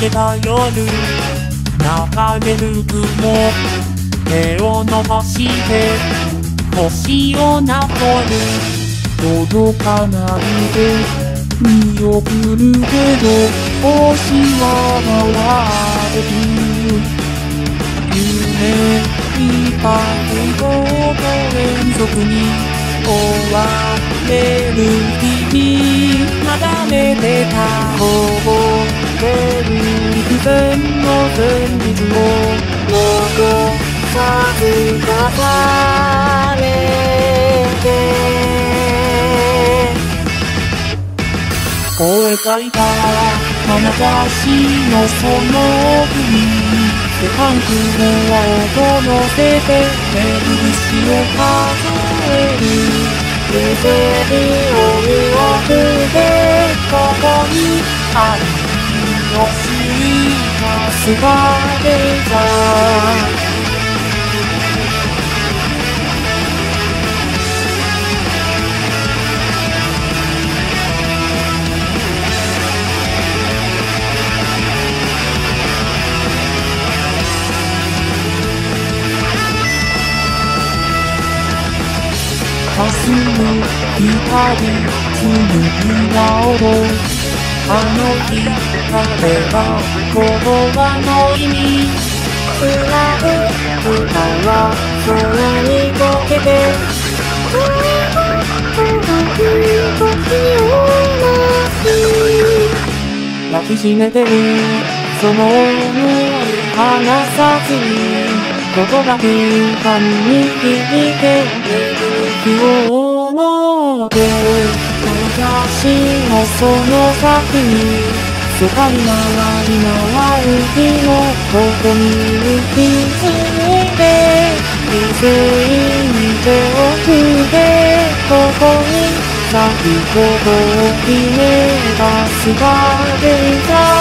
けた夜流れる雲手を伸ばして星をなぞる。届かないで見送るけど星は回る。夢いっぱいと連続に終われる日々。眺めてた幾千の旋律を残さずかされて声書いた眼差しのその奥にセカンクの輪を乗せて目印を数える。レゼリを見送ってここにある。のスイーツが出た霞む光紡ぎ直ろうの日彼が言葉の意味つなぐ歌は空にこけて声が届く時を待ち抱きしめてるその想い離さずにここだけ髪に響いてを思って私もその先に世界回り回る日のここに気づいて理性に手を振ってここに咲くことを決めたすがでいた